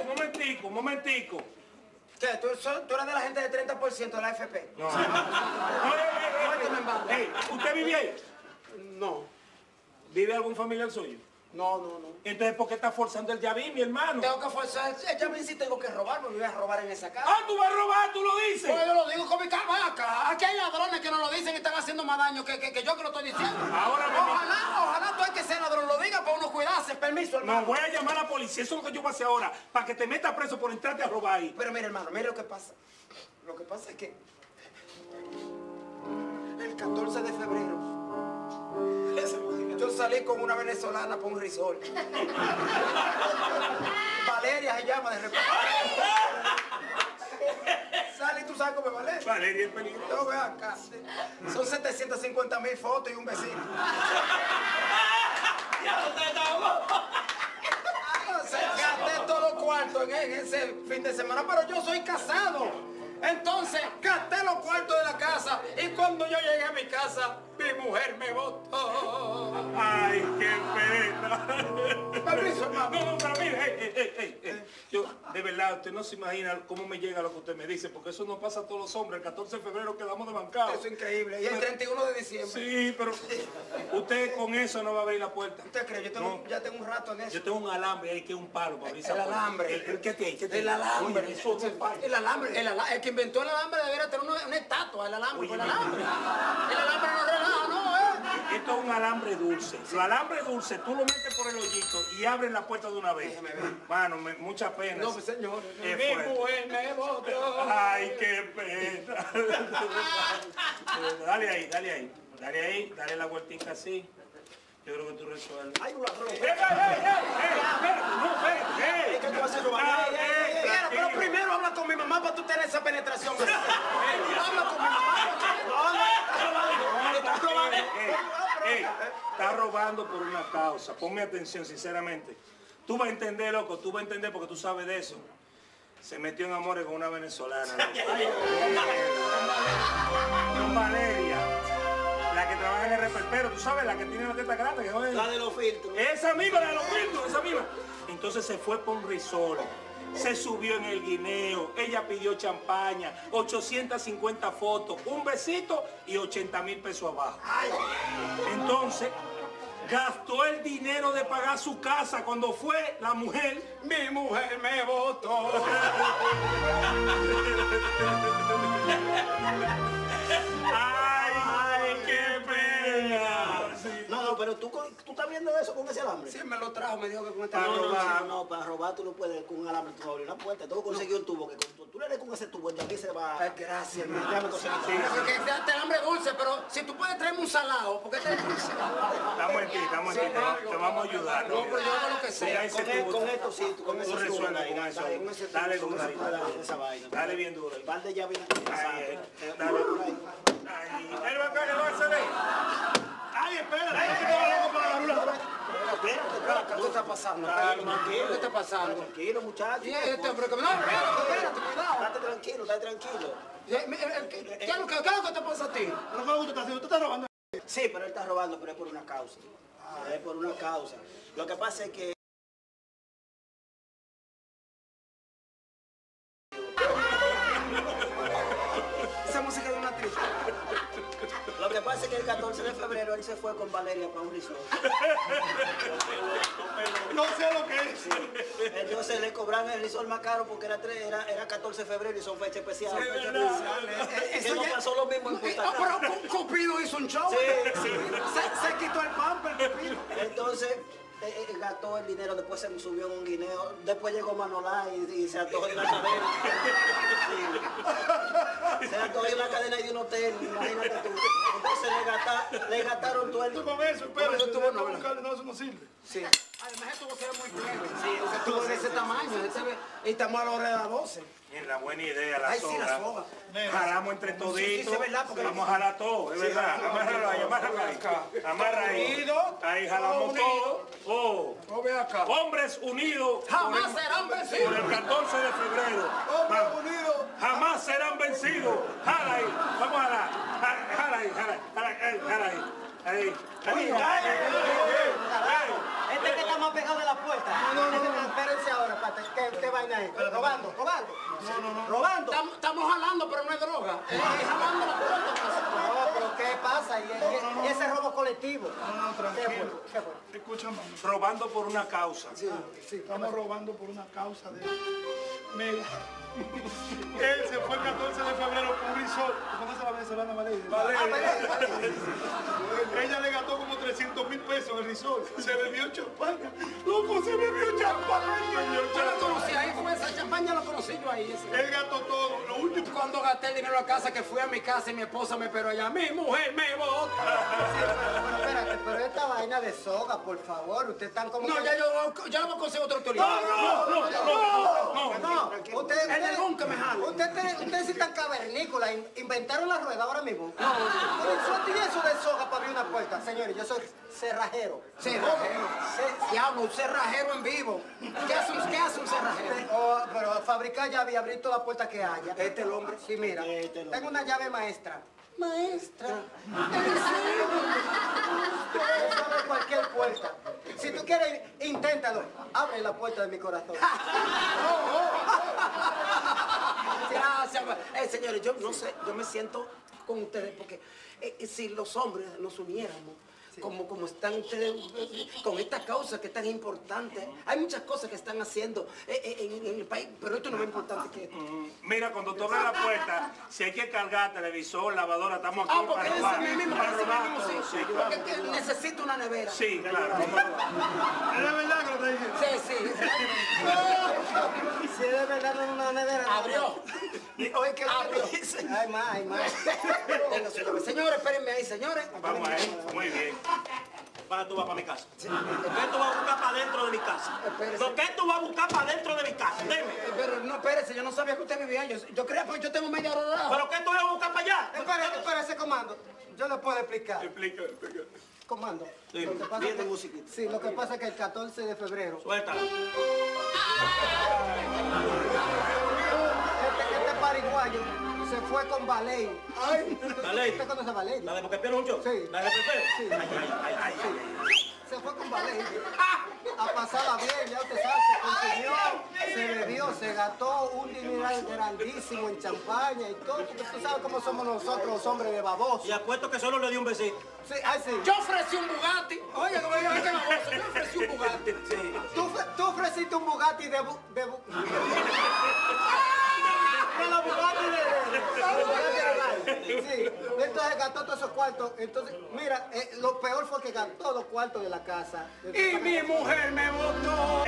un momentico, un momentico. ¿Qué? ¿Tú, so- tú eres de la gente del 30% de la FP? No. No, eh, eh, eh, eh, ¿Usted vive ahí? No, ¿Vive algún familiar suyo? no, no, no. Entonces, ¿por qué está forzando el Yaví, mi hermano? Tengo que forzar. Ella me dice tengo que robar, me voy a robar en esa casa. Ah, tú vas a robar, tú lo dices. Pues yo lo digo con mi ven acá. Aquí hay ladrones que no lo dicen y están haciendo más daño que, que, que yo que lo estoy diciendo. Ahora me- ojalá, ojalá tú hay que ser ladrón, lo diga para uno cuidarse. Permiso, hermano. No, voy a llamar a la policía, eso es lo que yo hacer ahora, para que te metas preso por entrarte a robar ahí. Pero mire, hermano, mire lo que pasa. Lo que pasa es que el 14 de febrero salí con una venezolana para un resort. Valeria se llama de repente. Sale y tú sabes cómo es Valeria. Valeria, el peligro. Yo veo acá. Son 750 mil fotos y un vecino. Se gasté todos los cuartos en, en ese fin de semana, pero yo soy casado. Entonces, gasté los cuartos de la casa y cuando yo llegué a mi casa, mi mujer me Permiso. No, no, pero mire, yo, de verdad, usted no se imagina cómo me llega lo que usted me dice, porque eso no pasa a todos los hombres. El 14 de febrero quedamos de bancado. Eso es increíble. Y el 31 de diciembre. Sí, pero usted con eso no va a abrir la puerta. ¿Usted cree? Yo tengo, No. ya tengo un rato en eso. Yo tengo un alambre ahí que es un palo para abrir esa El puerta. alambre. ¿El, el qué? ¿Qué? El alambre. Oye, eso. El alambre, el, ala- el que inventó el alambre debería tener una, una estatua, el alambre, el alambre. El alambre no relaja, no. Esto es un alambre dulce. El alambre dulce, tú lo metes por el hoyito y abres la puerta de una vez. Déjeme ver. Mano, me- mucha pena. No, pues, señor. Mi mujer me. Ay, qué pena. dale ahí, dale ahí. Dale ahí, dale la vueltica así. Yo creo que tú resuelves. Hay un ladrón. Ah. Habla con mi mamá. No, no, está robando. Está robando. Ey, ey, por una causa. Ponme atención, sinceramente. Tú vas a entender, loco, tú vas a entender porque tú sabes de eso. Se metió en amores con una venezolana. Con Valeria. La que trabaja en el reperpero, tú sabes, la que tiene la teta grande. Que joder. La de los filtros. Esa misma, la de los filtros, esa misma. Entonces se fue por un resort. Se subió en el guineo, ella pidió champaña, 850 fotos, un besito y 80 mil pesos abajo. Entonces, gastó el dinero de pagar su casa cuando fue la mujer. Mi mujer me votó. ¡Ay, ay, qué pena! Sí. No, no, pero tú, tú estás viendo eso con ese alambre. Sí, me lo trajo, me dijo que con este Para No, no, para robar tú no puedes con un alambre, tú no abres una puerta. Tengo que conseguir un tubo que con, tú, tú le des con ese tubo y aquí se va. Ay, gracias, hermano. Déjame conseguir. Porque este alambre dulce, pero si tú puedes traerme un salado, porque dulce. Estamos en ti, estamos en ti, te, va- te vamos a ayudar. No, pero yo hago lo que sea. Con, esto sí, tú con ahí, con dale, eso. dale, Dale duro dale. dale, esa vaina. Dale bien duro. ahí. El balde ya viene. Ahí, eh, dale. Ay. Ay, ay, que te va la. ¿Qué está pasando? Tranquilo, ¿Qué está pasando? Tranquilo, muchacho. Y este me... No, espérate, cuidado. Date tranquilo, date tranquilo. Me- ¿Qué es lo que te pasa a ti? ¿Pero qué es lo que tú estás haciendo? ¿Tú estás robando? Sí, pero él está robando, pero es por una causa. Es por una causa. Lo que pasa es que... Esa música de una actriz. Lo que pasa es que el 14 de febrero él se fue con Valeria para un resort. No sé lo que es. Entonces le cobran el resort más caro porque era, tres- era, era 14 de febrero y son fechas especiales. Sí, verdad. especiales. Eso Que no ya- pasó lo mismo en Eh, Punta ah, Cana. pero Cu- Cupido hizo un show. Sí, sí. Se, se quitó el pamper, Cupido. Entonces eh, eh, gastó el dinero, después se subió en un guineo, después llegó Manolá y, y se antojó de una cadena. Sí. Se antojó de una cadena y de un hotel, imagínate tú. Entonces le, gasta- le gastaron todo el Con eso, tuvo buscarle, no, eso no sirve. Sí. Además, esto va a ser muy claro. Sí, tuvo de ese tamaño. ese ve- y estamos a la hora de las 12. Mi la buena idea, la Ay, sí, soga. la soga. Jalamos entre sí, toditos. es verdad, porque- Vamos a jalar todo, es verdad. Amárralo ahí. Amarra ahí. Unido, Ahí jalamos todo todo. Oh. No ve acá. Hombres unidos. Jamás por el- serán Por vencidos. el 14 de febrero. Vamos. Jamás serán vencidos. Jala ahí. Vamos a jalar. Ja- Jala ahí, jala, jala, ahí, jala ahí. Ahí. Ahí. Este que está más pegado de la puerta. No, no, no, espérense ahora, espérate. ¿Qué, qué vaina es? Robando, robando. No, no, no. Robando. Estamos, estamos jalando, pero no es droga. Es jalando la puerta. No, pero ¿qué pasa? Y, ese robo colectivo. No, no, ¿Qué tranquilo. fue? ¿Qué fue? Escúchame, Robando por una causa. Sí, sí. estamos robando por una causa de... Mira, él se fue el 14 de febrero con un resort. ¿Conoce a la venezolana Valeria? Ella le gastó como 300 mil pesos en el resort. Se bebió champaña. Loco, se bebió champaña. Yo la conocí ahí, fue esa champaña, lo conocí yo ahí. ese. Él gastó todo. Lo último Cuando gasté el dinero a casa, que fui a mi casa y mi esposa me esperó allá, mi mujer me bota. Pero esta vaina de soga, por favor, ustedes están como... No, que- ya yo, ya no me consigo otra autoridad. No, no, no. No. El del ustedes- ron que me jala. Ustedes, ustedes sí están cavernícolas, in- inventaron la rueda ahora mismo. No, pero eso tiene eso de soga para abrir una puerta. Señores, yo soy cerrajero. Cerrajero. Ce- Diablo, un cerrajero en vivo. ¿Qué hace qué hace un cerrajero? Oh, pero fabricar llave y abrir toda puerta que haya. Este es el hombre. Sí, mira, tengo una llave maestra. Maestra. Abre cualquier puerta. Si tú quieres, inténtalo. Abre la puerta de mi corazón. Gracias. Eh, señores, yo no sé, yo me siento con ustedes porque eh, si los hombres nos uniéramos, como, como están ustedes con esta causa que es tan importante, hay muchas cosas que están haciendo eh, eh, en, en el país, pero esto no es más importante que esto. Mm, Mira, cuando tú abres la puerta, si hay que cargar televisor, lavadora, estamos aquí Ah, porque para robar. mismo, Para robar mismo, todo, sí. sí, Porque claro. que necesito una nevera. Sí, claro. Es de verdad que lo está diciendo. Sí, sí. Si es de verdad no es una nevera. Abrió. Oye, ¿qué Abrió. dice? Ay, más, ay, más. Señores, espérenme ahí, señores. Vamos ahí, muy bien. Para tú vas para mi casa. ¿Qué tú vas a buscar para dentro de mi casa? Espérese. ¿Lo que tú vas a buscar para dentro de mi casa? Dime. Pero no, espérese, yo no sabía que usted vivía. Yo, yo creía porque yo tengo media hora de lado. ¿Pero qué tú vas a buscar para allá? Espera, espera ese comando. Yo le puedo explicar. Explica, explica. Comando. Sí, Lo que pasa es que-. Sí, lo que pasa es que el 14 de febrero, Suéltala. este, este pariguayo se fue con Valey. Ay, Valey. ¿Usted conoce a Valey? ¿La de un show? Sí. ¿La de Pepe? Sí. Ay, ay, ay, ay, ay. Se fue con Valey. A pasarla bien, ya usted sabe, se consumió, se bebió, se gastó un dineral grandísimo en champaña y todo, porque tú sabes cómo somos nosotros los hombres de babosos. Y apuesto que solo le di un besito. Sí, ay, sí. Yo ofrecí un Bugatti. Oye, como yo este baboso, yo ofrecí un Bugatti. Tú, ofre- tú ofreciste un Bugatti de... bu- de bu- entonces gastó todos esos cuartos. Entonces, mira, lo peor fue que gastó los cuartos de la casa. Y mi mujer me votó.